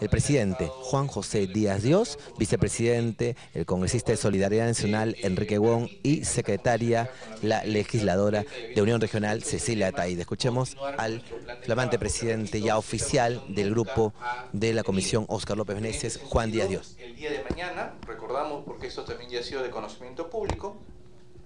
El presidente Juan José Díaz Dios, vicepresidente, el congresista de Solidaridad Nacional Enrique Wong y secretaria, la legisladora de Unión Regional Cecilia Ataide. Escuchemos al flamante presidente ya oficial del grupo de la Comisión Oscar López Meneses, Juan Díaz Dios. El día de mañana, recordamos porque esto también ya ha sido de conocimiento público,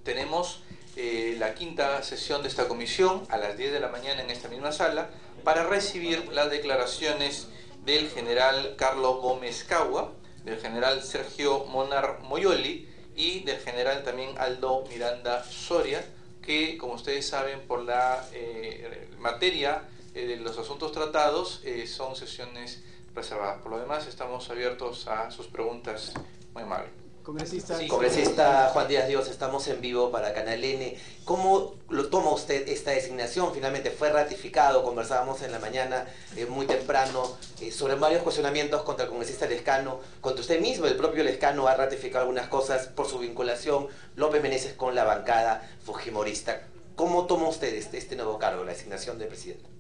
tenemos eh, la quinta sesión de esta comisión a las 10 de la mañana en esta misma sala para recibir las declaraciones del general Carlos Gómez Cagua, del general Sergio Monar Moyoli y del general también Aldo Miranda Soria, que como ustedes saben por la eh, materia eh, de los asuntos tratados son sesiones reservadas. Por lo demás estamos abiertos a sus preguntas muy amables. Congresista, Congresista Juan Díaz Dios, estamos en vivo para Canal N. ¿Cómo lo toma usted esta designación? Finalmente fue ratificado, conversábamos en la mañana eh, muy temprano eh, sobre varios cuestionamientos contra el congresista Lescano, contra usted mismo, el propio Lescano ha ratificado algunas cosas por su vinculación, López Meneses con la bancada fujimorista. ¿Cómo toma usted este, este nuevo cargo, la designación del presidente?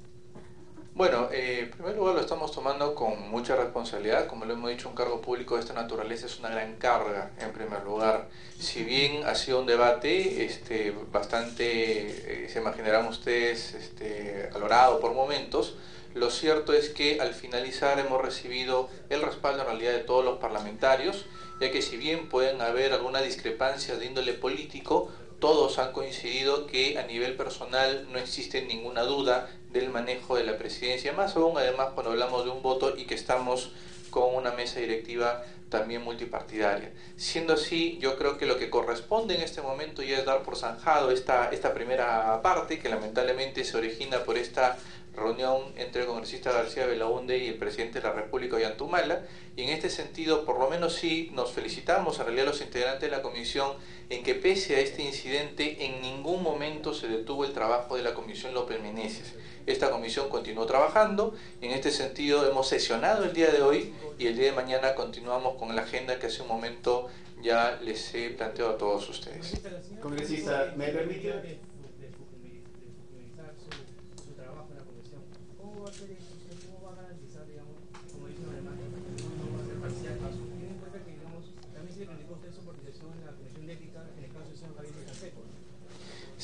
Bueno, eh, en primer lugar lo estamos tomando con mucha responsabilidad. Como lo hemos dicho, un cargo público de esta naturaleza es una gran carga, en primer lugar. Si bien ha sido un debate este, bastante, eh, se imaginarán ustedes, este, alorado por momentos, lo cierto es que al finalizar hemos recibido el respaldo en realidad de todos los parlamentarios, ya que si bien pueden haber alguna discrepancia de índole político, todos han coincidido que a nivel personal no existe ninguna duda del manejo de la presidencia, más aún además cuando hablamos de un voto y que estamos con una mesa directiva también multipartidaria. Siendo así, yo creo que lo que corresponde en este momento ya es dar por zanjado esta, esta primera parte, que lamentablemente se origina por esta reunión entre el congresista García Belaunde y el presidente de la República, Ollantumala, y en este sentido, por lo menos sí, nos felicitamos en realidad los integrantes de la comisión en que pese a este incidente, en ningún momento se detuvo el trabajo de la comisión López Meneses. Esta comisión continuó trabajando, en este sentido hemos sesionado el día de hoy y el día de mañana continuamos con la agenda que hace un momento ya les he planteado a todos ustedes. ¿me?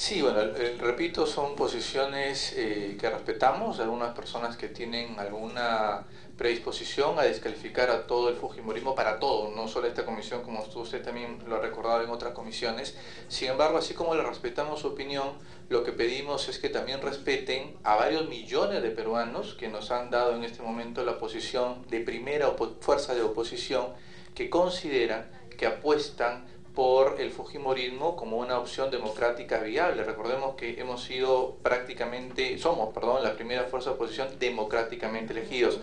Sí, bueno, repito, son posiciones eh, que respetamos, algunas personas que tienen alguna predisposición a descalificar a todo el Fujimorismo para todo, no solo esta comisión, como usted también lo ha recordado en otras comisiones. Sin embargo, así como le respetamos su opinión, lo que pedimos es que también respeten a varios millones de peruanos que nos han dado en este momento la posición de primera fuerza de oposición, que consideran, que apuestan por el Fujimorismo como una opción democrática viable. Recordemos que hemos sido prácticamente, somos, perdón, la primera fuerza de oposición democráticamente elegidos.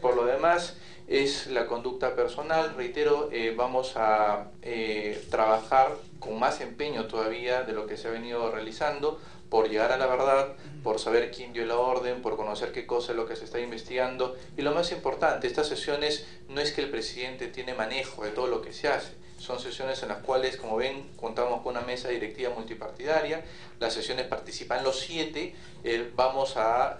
Por lo demás, es la conducta personal. Reitero, eh, vamos a eh, trabajar con más empeño todavía de lo que se ha venido realizando por llegar a la verdad, por saber quién dio la orden, por conocer qué cosa es lo que se está investigando. Y lo más importante, estas sesiones no es que el presidente tiene manejo de todo lo que se hace son sesiones en las cuales, como ven, contamos con una mesa directiva multipartidaria. Las sesiones participan los siete. Eh, vamos a,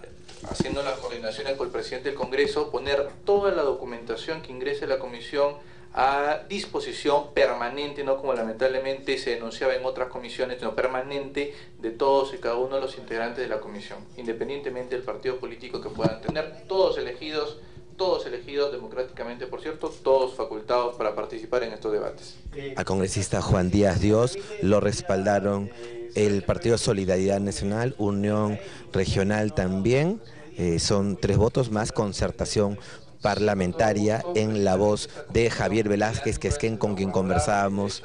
haciendo las coordinaciones con el presidente del Congreso, poner toda la documentación que ingrese la comisión a disposición permanente, no como lamentablemente se denunciaba en otras comisiones, sino permanente de todos y cada uno de los integrantes de la comisión, independientemente del partido político que puedan tener, todos elegidos todos elegidos democráticamente, por cierto, todos facultados para participar en estos debates. Al congresista Juan Díaz Dios lo respaldaron el Partido Solidaridad Nacional, Unión Regional también, eh, son tres votos más, concertación parlamentaria en la voz de Javier Velázquez, que es quien, con quien conversábamos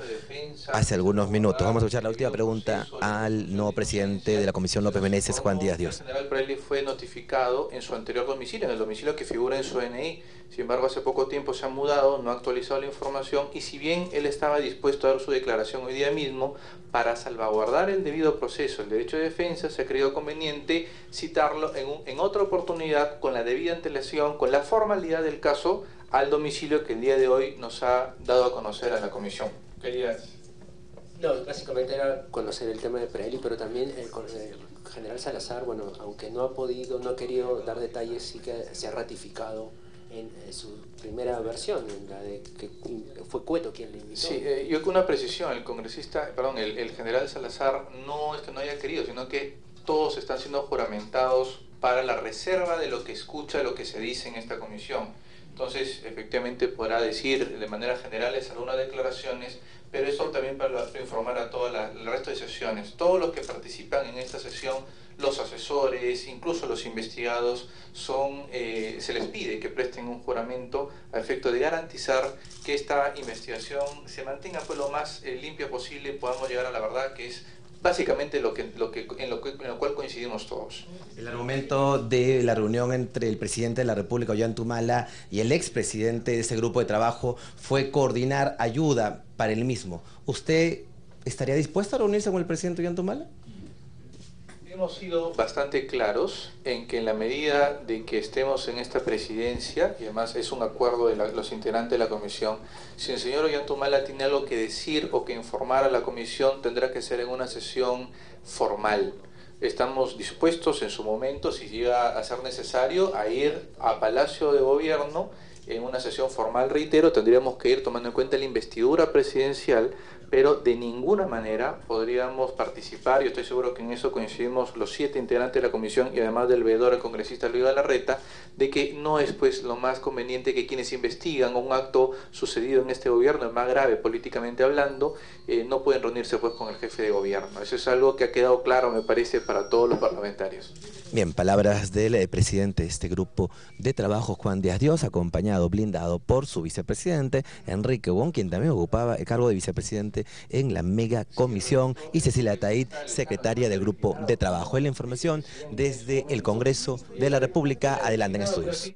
hace algunos minutos. Vamos a escuchar la última pregunta al nuevo presidente de la Comisión López Meneses, Juan Díaz Dios. El general Presley fue notificado en su anterior domicilio, en el domicilio que figura en su DNI. Sin embargo, hace poco tiempo se ha mudado, no ha actualizado la información y si bien él estaba dispuesto a dar su declaración hoy día mismo, para salvaguardar el debido proceso, el derecho de defensa, se ha creído conveniente citarlo en, en otra oportunidad con la debida antelación, con la formalidad del caso, al domicilio que el día de hoy nos ha dado a conocer a la comisión. Querías... No, básicamente era conocer el tema de Pirelli, pero también el, general Salazar, bueno, aunque no ha podido, no ha querido dar detalles, sí que se ha ratificado en su primera versión, en la de que fue Cueto quien le invitó. Sí, eh, yo con una precisión, el congresista, perdón, el, el general Salazar no es que no haya querido, sino que todos están siendo juramentados para la reserva de lo que escucha, de lo que se dice en esta comisión. Entonces, efectivamente podrá decir de manera general algunas declaraciones, pero eso también para informar a todo el resto de sesiones. Todos los que participan en esta sesión, los asesores, incluso los investigados, son, eh, se les pide que presten un juramento a efecto de garantizar que esta investigación se mantenga pues, lo más eh, limpia posible y podamos llegar a la verdad que es básicamente lo que, lo que, en, lo cual coincidimos todos. El argumento de la reunión entre el presidente de la República, Ollantumala, y el expresidente de ese grupo de trabajo fue coordinar ayuda para el mismo. ¿Usted estaría dispuesto a reunirse con el presidente Ollantumala? Hemos sido bastante claros en que en la medida de que estemos en esta presidencia, y además es un acuerdo de los integrantes de la comisión, si el señor Ollantumala tiene algo que decir o que informar a la comisión, tendrá que ser en una sesión formal. Estamos dispuestos en su momento, si llega a ser necesario, a ir a Palacio de Gobierno en una sesión formal, reitero, tendríamos que ir tomando en cuenta la investidura presidencial pero de ninguna manera podríamos participar, y estoy seguro que en eso coincidimos los siete integrantes de la comisión y además del veedor, el congresista Luis Galarreta, de que no es pues lo más conveniente que quienes investigan un acto sucedido en este gobierno, el más grave políticamente hablando, eh, no pueden reunirse pues con el jefe de gobierno. Eso es algo que ha quedado claro, me parece, para todos los parlamentarios. Bien, palabras del eh, presidente de este grupo de trabajo, Juan Díaz Dios, acompañado, blindado por su vicepresidente, Enrique Wong, quien también ocupaba el cargo de vicepresidente en la mega comisión, y Cecilia Taid, secretaria del grupo de trabajo. Es la información desde el Congreso de la República. Adelante en estudios.